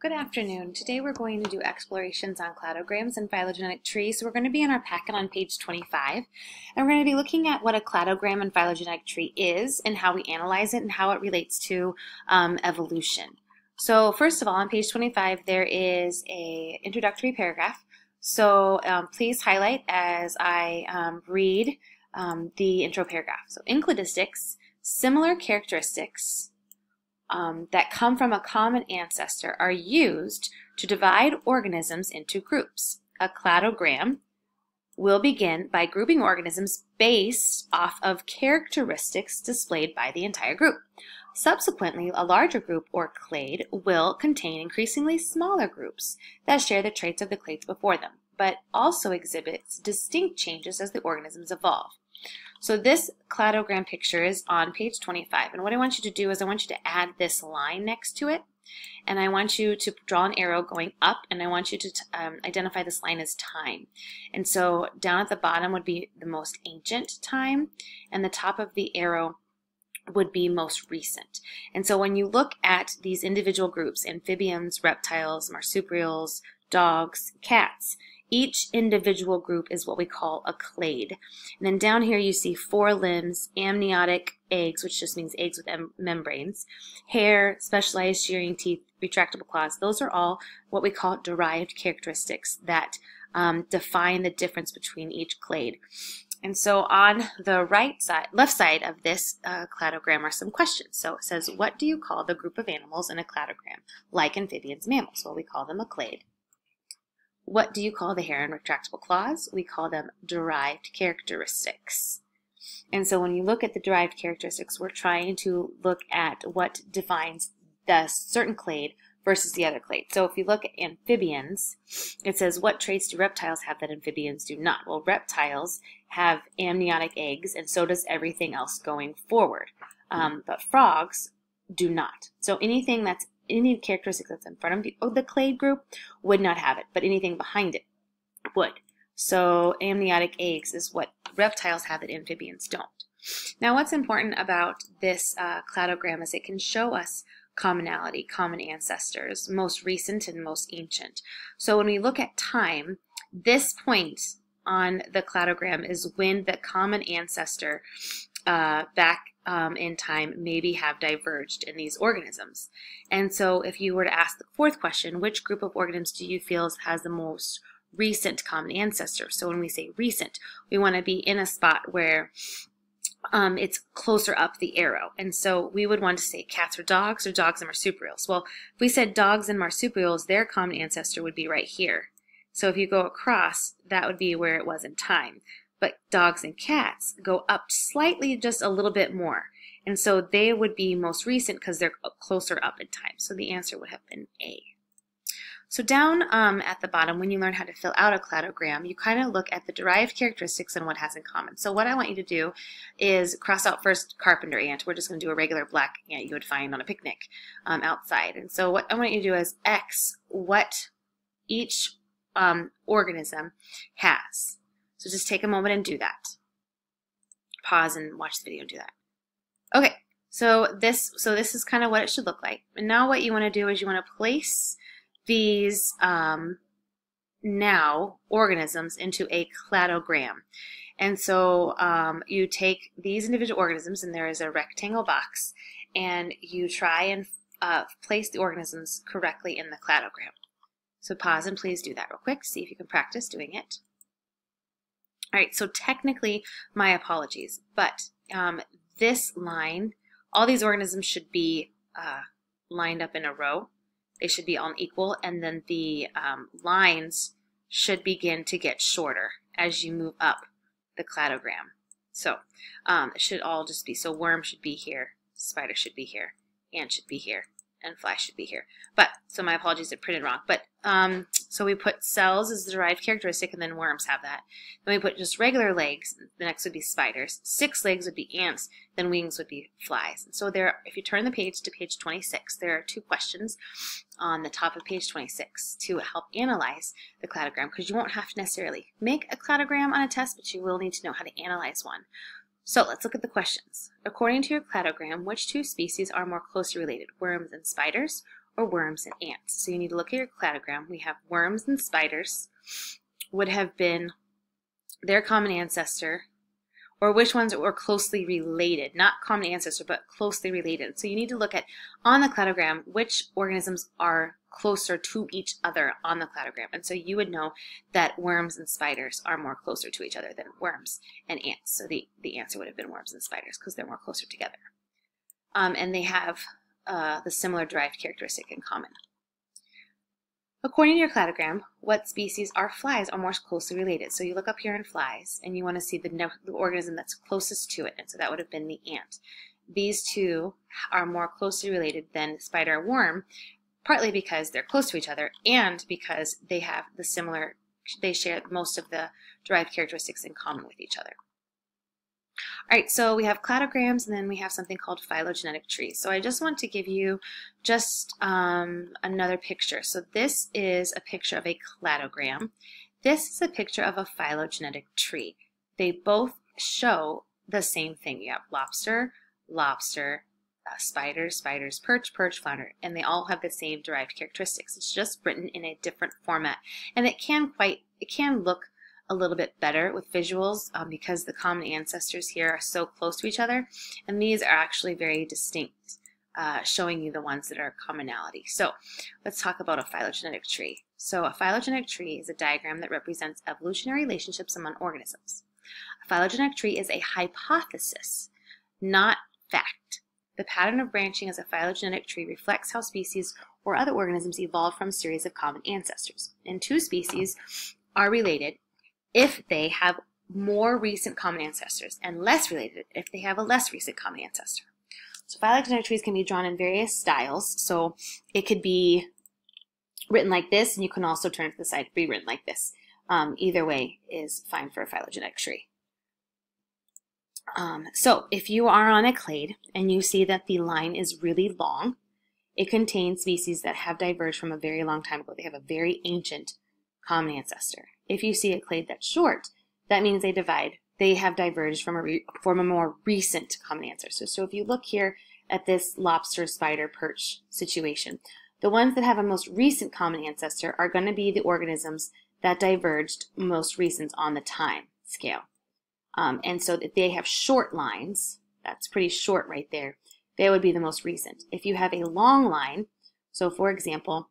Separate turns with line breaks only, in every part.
Good afternoon. Today we're going to do explorations on cladograms and phylogenetic trees. So we're going to be in our packet on page 25 and we're going to be looking at what a cladogram and phylogenetic tree is and how we analyze it and how it relates to um, evolution. So first of all on page 25 there is a introductory paragraph. So um, please highlight as I um, read um, the intro paragraph. So in cladistics, similar characteristics um, that come from a common ancestor are used to divide organisms into groups. A cladogram will begin by grouping organisms based off of characteristics displayed by the entire group. Subsequently, a larger group, or clade, will contain increasingly smaller groups that share the traits of the clades before them, but also exhibits distinct changes as the organisms evolve. So this cladogram picture is on page 25. And what I want you to do is I want you to add this line next to it. And I want you to draw an arrow going up, and I want you to um, identify this line as time. And so down at the bottom would be the most ancient time, and the top of the arrow would be most recent. And so when you look at these individual groups, amphibians, reptiles, marsupials, dogs, cats, each individual group is what we call a clade. And then down here you see four limbs, amniotic eggs, which just means eggs with membranes, hair, specialized shearing teeth, retractable claws. Those are all what we call derived characteristics that um, define the difference between each clade. And so on the right side, left side of this uh, cladogram are some questions. So it says, what do you call the group of animals in a cladogram? Like amphibians, mammals. Well, we call them a clade. What do you call the hair and retractable claws? We call them derived characteristics. And so when you look at the derived characteristics, we're trying to look at what defines the certain clade versus the other clade. So if you look at amphibians, it says, what traits do reptiles have that amphibians do not? Well, reptiles have amniotic eggs, and so does everything else going forward. Um, but frogs do not. So anything that's any characteristic that's in front of the, clade group would not have it, but anything behind it would. So amniotic eggs is what reptiles have that amphibians don't. Now what's important about this uh, cladogram is it can show us commonality, common ancestors, most recent and most ancient. So when we look at time, this point on the cladogram is when the common ancestor uh, back um, in time maybe have diverged in these organisms. And so if you were to ask the fourth question, which group of organisms do you feel has the most recent common ancestor? So when we say recent, we want to be in a spot where um, it's closer up the arrow. And so we would want to say cats or dogs or dogs and marsupials. Well, if we said dogs and marsupials, their common ancestor would be right here. So if you go across, that would be where it was in time but dogs and cats go up slightly just a little bit more. And so they would be most recent because they're closer up in time. So the answer would have been A. So down um, at the bottom, when you learn how to fill out a cladogram, you kind of look at the derived characteristics and what has in common. So what I want you to do is cross out first carpenter ant. We're just going to do a regular black ant you would find on a picnic um, outside. And so what I want you to do is X what each um, organism has. So just take a moment and do that. Pause and watch the video and do that. Okay, so this so this is kind of what it should look like. And now what you want to do is you want to place these um, now organisms into a cladogram. And so um, you take these individual organisms, and there is a rectangle box, and you try and uh, place the organisms correctly in the cladogram. So pause and please do that real quick. See if you can practice doing it. All right, so technically, my apologies, but um, this line, all these organisms should be uh, lined up in a row. They should be all equal, and then the um, lines should begin to get shorter as you move up the cladogram. So um, it should all just be, so worm should be here, spider should be here, ant should be here, and fly should be here. But, so my apologies, it printed wrong. But, um, so we put cells as the derived characteristic, and then worms have that. Then we put just regular legs, the next would be spiders. Six legs would be ants, then wings would be flies. So there, if you turn the page to page 26, there are two questions on the top of page 26 to help analyze the cladogram, because you won't have to necessarily make a cladogram on a test, but you will need to know how to analyze one. So let's look at the questions. According to your cladogram, which two species are more closely related, worms and spiders, or worms and ants. So you need to look at your cladogram. We have worms and spiders would have been their common ancestor or which ones were closely related, not common ancestor, but closely related. So you need to look at, on the cladogram, which organisms are closer to each other on the cladogram. And so you would know that worms and spiders are more closer to each other than worms and ants. So the, the answer would have been worms and spiders because they're more closer together. Um, and they have uh, the similar derived characteristic in common. According to your cladogram, what species are flies are more closely related? So you look up here in flies, and you want to see the, the organism that's closest to it, and so that would have been the ant. These two are more closely related than spider worm, partly because they're close to each other, and because they have the similar, they share most of the derived characteristics in common with each other. All right, so we have cladograms and then we have something called phylogenetic trees. So I just want to give you just um, another picture. So this is a picture of a cladogram. This is a picture of a phylogenetic tree. They both show the same thing. You have lobster, lobster, uh, spider, spiders, perch, perch, flounder, and they all have the same derived characteristics. It's just written in a different format. And it can quite, it can look a little bit better with visuals um, because the common ancestors here are so close to each other and these are actually very distinct uh, showing you the ones that are commonality. So let's talk about a phylogenetic tree. So a phylogenetic tree is a diagram that represents evolutionary relationships among organisms. A phylogenetic tree is a hypothesis, not fact. The pattern of branching as a phylogenetic tree reflects how species or other organisms evolved from a series of common ancestors. And two species are related if they have more recent common ancestors and less related if they have a less recent common ancestor. So phylogenetic trees can be drawn in various styles. So it could be written like this, and you can also turn it to the side, be written like this. Um, either way is fine for a phylogenetic tree. Um, so if you are on a clade and you see that the line is really long, it contains species that have diverged from a very long time ago. They have a very ancient common ancestor. If you see a clade that's short, that means they divide. They have diverged from a, from a more recent common ancestor. So if you look here at this lobster, spider, perch situation, the ones that have a most recent common ancestor are going to be the organisms that diverged most recent on the time scale. Um, and so if they have short lines, that's pretty short right there, they would be the most recent. If you have a long line, so for example,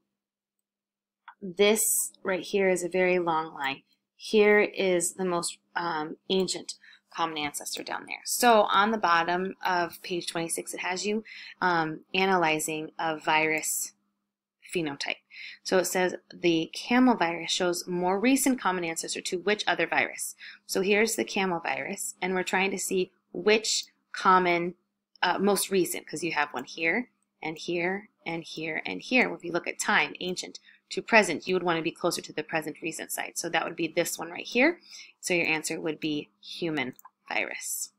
this right here is a very long line. Here is the most um, ancient common ancestor down there. So on the bottom of page 26, it has you um, analyzing a virus phenotype. So it says the camel virus shows more recent common ancestor to which other virus. So here's the camel virus, and we're trying to see which common, uh, most recent, because you have one here, and here, and here, and here. If you look at time, ancient, to present, you would want to be closer to the present recent side. So that would be this one right here. So your answer would be human virus.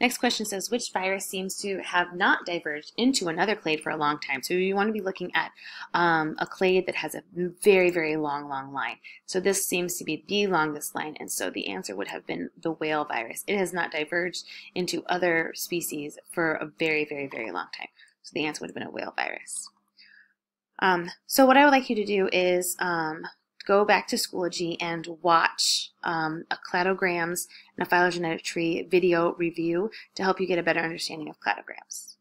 Next question says, which virus seems to have not diverged into another clade for a long time? So you want to be looking at um, a clade that has a very, very long, long line. So this seems to be the longest line, and so the answer would have been the whale virus. It has not diverged into other species for a very, very, very long time. So the answer would have been a whale virus. Um, so what I would like you to do is um, go back to Schoology and watch um, a cladograms and a phylogenetic tree video review to help you get a better understanding of cladograms.